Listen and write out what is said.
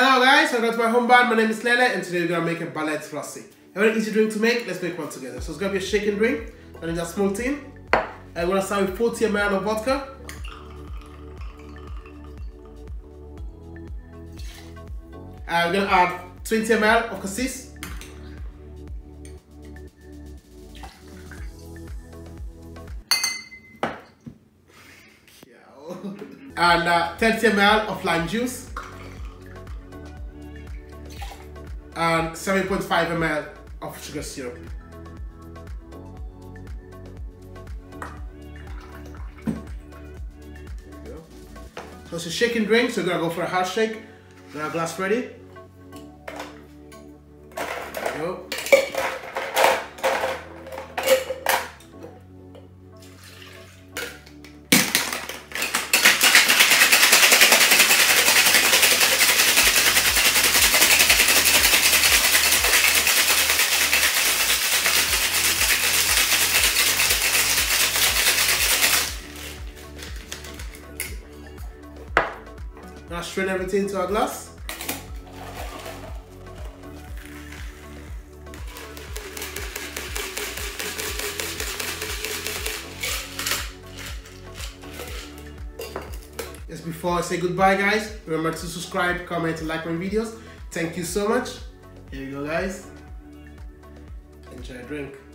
Hello guys, welcome to my home bar. My name is Lele and today we're gonna make a Ballet Russe. A very easy drink to make, let's make one together. So it's gonna be a shaken drink, and a small tin. And we're gonna start with 40 ml of vodka. And we're gonna add 20 ml of cassis. and uh, 30 ml of lime juice and 7.5 ml of sugar syrup. So it's a shaking drink, so we're gonna go for a hard shake. Got our glass ready. There we go. Now strain everything into a glass. Just before I say goodbye guys, remember to subscribe, comment and like my videos. Thank you so much. Here you go guys. Enjoy a drink.